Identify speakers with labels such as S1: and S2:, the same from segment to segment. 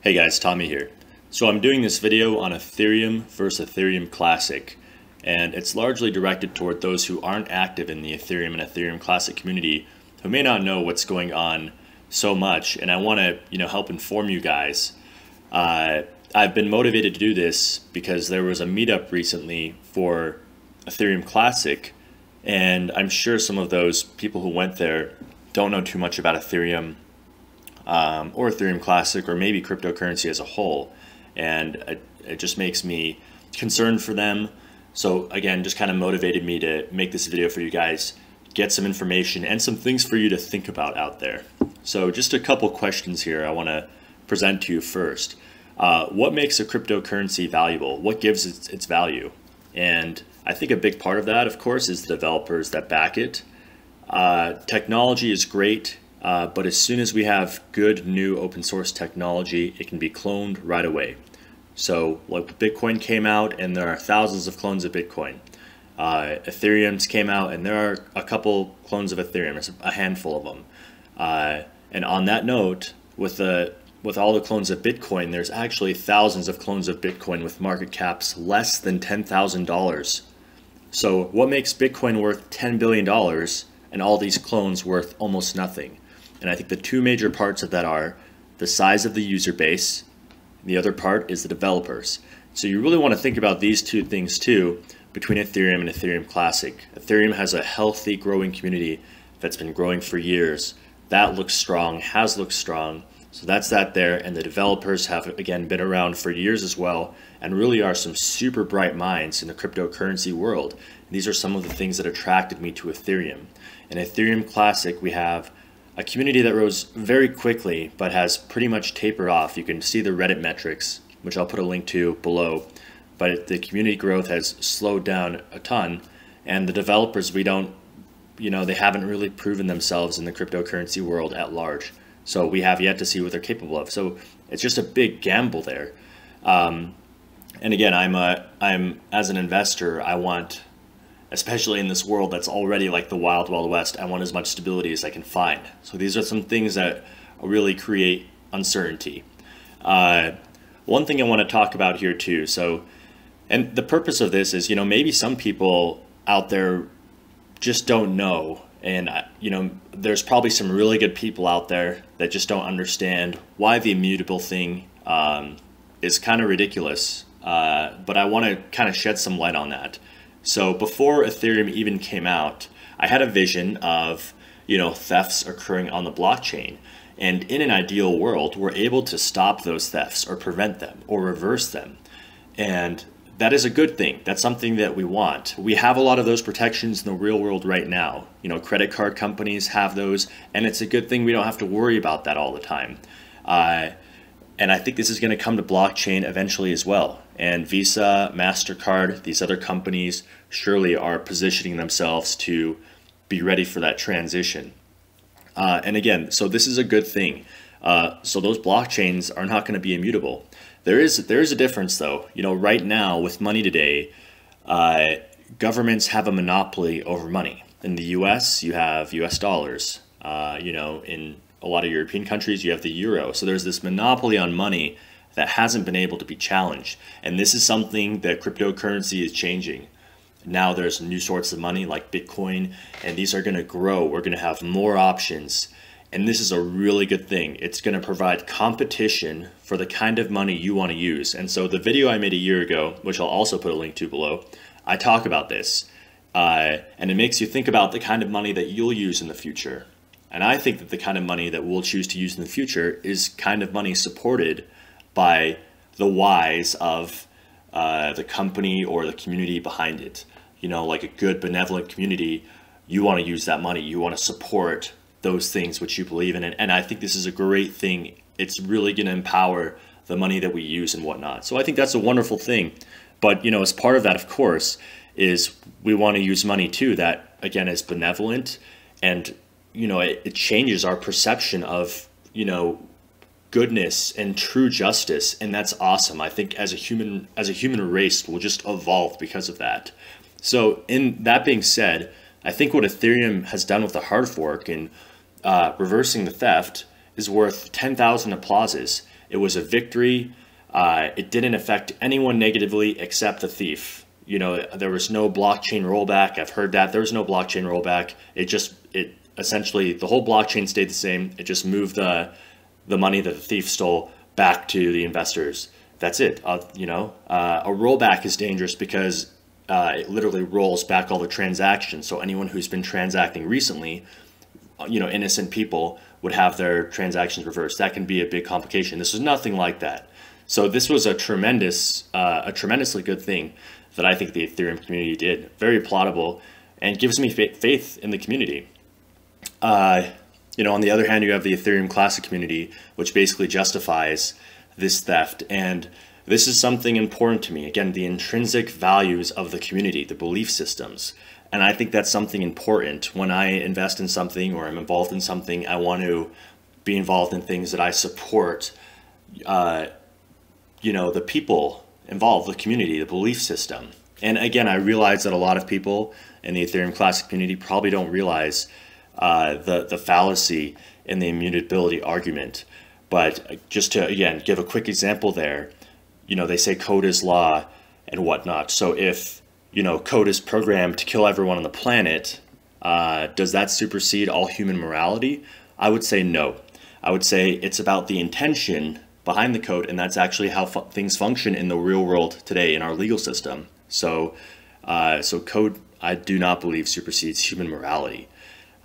S1: Hey guys, Tommy here. So I'm doing this video on Ethereum versus Ethereum Classic, and it's largely directed toward those who aren't active in the Ethereum and Ethereum Classic community who may not know what's going on so much, and I want to, you know, help inform you guys. Uh, I've been motivated to do this because there was a meetup recently for Ethereum Classic, and I'm sure some of those people who went there don't know too much about Ethereum um, or Ethereum Classic or maybe cryptocurrency as a whole. And it, it just makes me concerned for them. So again, just kind of motivated me to make this video for you guys, get some information and some things for you to think about out there. So just a couple questions here I want to present to you first. Uh, what makes a cryptocurrency valuable? What gives it its value? And I think a big part of that, of course, is the developers that back it. Uh, technology is great uh, but as soon as we have good new open source technology, it can be cloned right away. So like Bitcoin came out and there are thousands of clones of Bitcoin. Uh, Ethereum's came out and there are a couple clones of Ethereum, a handful of them. Uh, and on that note, with the with all the clones of Bitcoin, there's actually thousands of clones of Bitcoin with market caps less than $10,000. So what makes Bitcoin worth $10 billion and all these clones worth almost nothing? And I think the two major parts of that are the size of the user base, the other part is the developers. So you really want to think about these two things too between Ethereum and Ethereum Classic. Ethereum has a healthy growing community that's been growing for years. That looks strong, has looked strong. So that's that there. And the developers have, again, been around for years as well and really are some super bright minds in the cryptocurrency world. These are some of the things that attracted me to Ethereum. In Ethereum Classic, we have a community that rose very quickly but has pretty much tapered off. You can see the Reddit metrics, which I'll put a link to below, but the community growth has slowed down a ton, and the developers, we don't, you know, they haven't really proven themselves in the cryptocurrency world at large. So we have yet to see what they're capable of. So it's just a big gamble there. Um, and again, I'm a, I'm as an investor, I want especially in this world that's already like the wild, wild west. I want as much stability as I can find. So these are some things that really create uncertainty. Uh, one thing I want to talk about here too. So, and the purpose of this is, you know, maybe some people out there just don't know. And, uh, you know, there's probably some really good people out there that just don't understand why the immutable thing um, is kind of ridiculous. Uh, but I want to kind of shed some light on that. So before Ethereum even came out, I had a vision of, you know, thefts occurring on the blockchain. And in an ideal world, we're able to stop those thefts or prevent them or reverse them. And that is a good thing. That's something that we want. We have a lot of those protections in the real world right now. You know, credit card companies have those, and it's a good thing we don't have to worry about that all the time. Uh, and I think this is going to come to blockchain eventually as well. And Visa, MasterCard, these other companies surely are positioning themselves to be ready for that transition. Uh, and again, so this is a good thing. Uh, so those blockchains are not going to be immutable. There is there is a difference though. You know, right now with money today, uh, governments have a monopoly over money. In the U.S., you have U.S. dollars. Uh, you know, in a lot of European countries, you have the euro. So there's this monopoly on money that hasn't been able to be challenged. And this is something that cryptocurrency is changing. Now there's new sorts of money like Bitcoin, and these are going to grow. We're going to have more options. And this is a really good thing. It's going to provide competition for the kind of money you want to use. And so the video I made a year ago, which I'll also put a link to below, I talk about this. Uh, and it makes you think about the kind of money that you'll use in the future. And I think that the kind of money that we'll choose to use in the future is kind of money supported by the whys of uh, the company or the community behind it. You know, like a good benevolent community, you want to use that money, you want to support those things which you believe in. And, and I think this is a great thing. It's really going to empower the money that we use and whatnot. So I think that's a wonderful thing. But, you know, as part of that, of course, is we want to use money too that, again, is benevolent and you know, it, it changes our perception of, you know, goodness and true justice and that's awesome i think as a human as a human race we'll just evolve because of that so in that being said i think what ethereum has done with the hard fork and uh, reversing the theft is worth 10000 applauses It was a victory. Uh, it didn't affect anyone negatively except the thief. You know, there was no blockchain rollback. I've heard that there was no blockchain rollback. It just it essentially the whole blockchain stayed the same. It just moved the the money that the thief stole back to the investors. That's it. Uh, you know, uh, a rollback is dangerous because uh, it literally rolls back all the transactions. So anyone who's been transacting recently, you know, innocent people would have their transactions reversed. That can be a big complication. This was nothing like that. So this was a tremendous, uh, a tremendously good thing that I think the Ethereum community did. Very applaudable, and gives me faith in the community. Uh, you know, on the other hand, you have the Ethereum Classic community, which basically justifies this theft. And this is something important to me. Again, the intrinsic values of the community, the belief systems. And I think that's something important. When I invest in something or I'm involved in something, I want to be involved in things that I support, uh, you know, the people involved, the community, the belief system. And again, I realize that a lot of people in the Ethereum Classic community probably don't realize uh, the, the fallacy in the immutability argument. But just to, again, give a quick example there, you know, they say code is law and whatnot. So if, you know, code is programmed to kill everyone on the planet, uh, does that supersede all human morality? I would say no. I would say it's about the intention behind the code, and that's actually how fu things function in the real world today in our legal system. So, uh, so code, I do not believe supersedes human morality.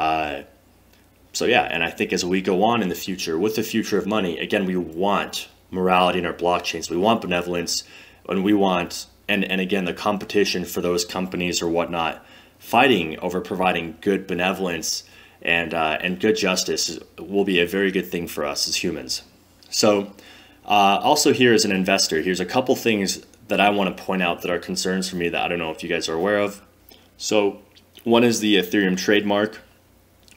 S1: Uh, so yeah, and I think as we go on in the future with the future of money, again, we want morality in our blockchains. We want benevolence, and we want, and, and again, the competition for those companies or whatnot, fighting over providing good benevolence and, uh, and good justice will be a very good thing for us as humans. So uh, also here as an investor, here's a couple things that I want to point out that are concerns for me that I don't know if you guys are aware of. So one is the Ethereum trademark,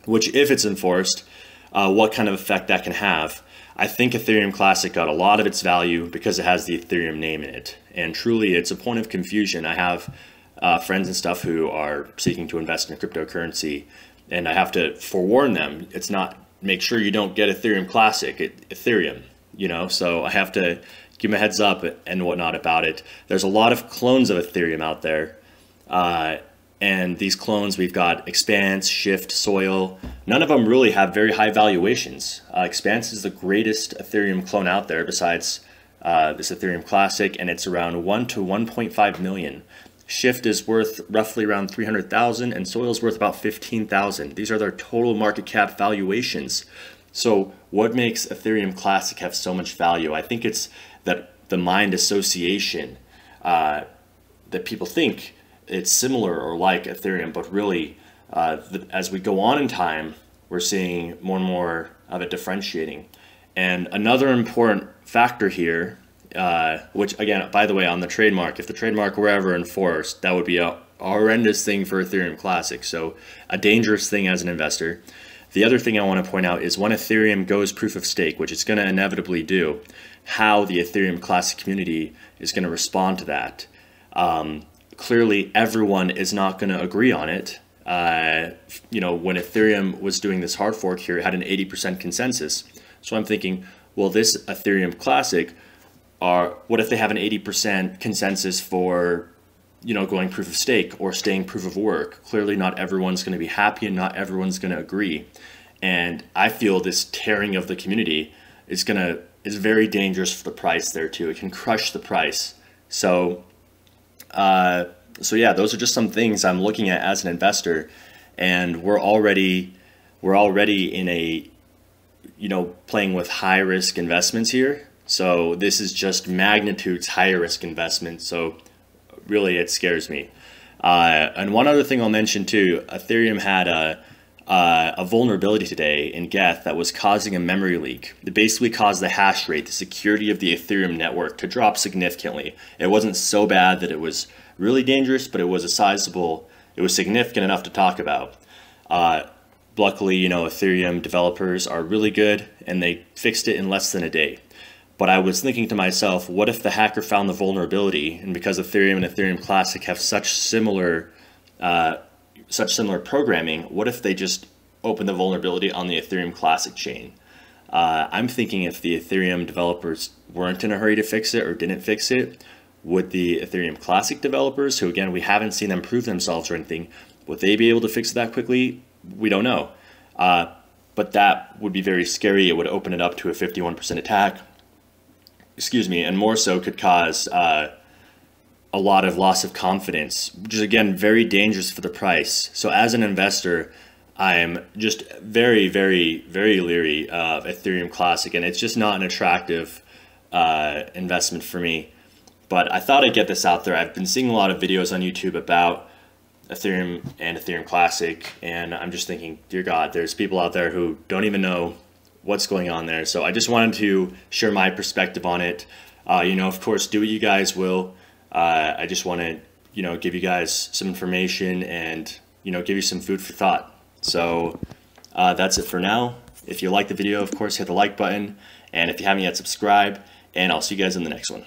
S1: which if it's enforced, uh, what kind of effect that can have. I think Ethereum Classic got a lot of its value because it has the Ethereum name in it. And truly, it's a point of confusion. I have uh, friends and stuff who are seeking to invest in a cryptocurrency, and I have to forewarn them. It's not make sure you don't get Ethereum Classic, it, Ethereum, you know. So I have to give them a heads up and whatnot about it. There's a lot of clones of Ethereum out there. Uh, and these clones, we've got Expanse, Shift, Soil. None of them really have very high valuations. Uh, Expanse is the greatest Ethereum clone out there besides uh, this Ethereum Classic, and it's around 1 to 1.5 million. Shift is worth roughly around 300,000 and Soil is worth about 15,000. These are their total market cap valuations. So what makes Ethereum Classic have so much value? I think it's that the mind association uh, that people think it's similar or like Ethereum, but really, uh, the, as we go on in time, we're seeing more and more of it differentiating. And another important factor here, uh, which again, by the way, on the trademark, if the trademark were ever enforced, that would be a horrendous thing for Ethereum Classic. So a dangerous thing as an investor. The other thing I want to point out is when Ethereum goes proof of stake, which it's going to inevitably do, how the Ethereum Classic community is going to respond to that. Um, clearly everyone is not going to agree on it. Uh, you know, when Ethereum was doing this hard fork here, it had an 80% consensus. So I'm thinking, well, this Ethereum Classic, are what if they have an 80% consensus for, you know, going proof of stake or staying proof of work? Clearly, not everyone's going to be happy and not everyone's going to agree. And I feel this tearing of the community is going to is very dangerous for the price there too. It can crush the price. So uh, so yeah, those are just some things I'm looking at as an investor, and we're already we're already in a you know playing with high risk investments here. So this is just magnitudes higher risk investment. So really, it scares me. Uh, and one other thing I'll mention too, Ethereum had a uh, a vulnerability today in Geth that was causing a memory leak. It basically caused the hash rate, the security of the Ethereum network, to drop significantly. It wasn't so bad that it was really dangerous, but it was a sizable, it was significant enough to talk about. Uh, luckily, you know, Ethereum developers are really good and they fixed it in less than a day. But I was thinking to myself, what if the hacker found the vulnerability? And because Ethereum and Ethereum Classic have such similar uh, such similar programming, what if they just open the vulnerability on the Ethereum Classic chain? Uh, I'm thinking if the Ethereum developers weren't in a hurry to fix it or didn't fix it, would the Ethereum Classic developers, who again, we haven't seen them prove themselves or anything, would they be able to fix it that quickly? We don't know. Uh, but that would be very scary. It would open it up to a 51% attack. Excuse me, and more so could cause uh, a lot of loss of confidence, which is again very dangerous for the price. So, as an investor, I'm just very, very, very leery of Ethereum Classic, and it's just not an attractive uh, investment for me. But I thought I'd get this out there. I've been seeing a lot of videos on YouTube about Ethereum and Ethereum Classic, and I'm just thinking, dear God, there's people out there who don't even know what's going on there. So I just wanted to share my perspective on it. Uh, you know, of course, do what you guys will. Uh, I just want to, you know, give you guys some information and, you know, give you some food for thought. So uh, that's it for now. If you like the video, of course, hit the like button. And if you haven't yet, subscribe. And I'll see you guys in the next one.